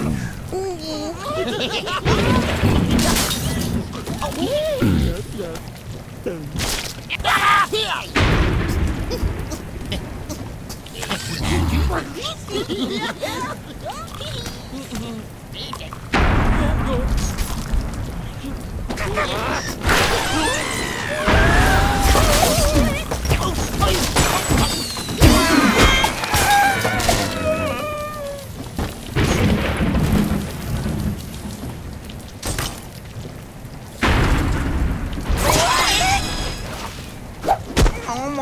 Ah! home.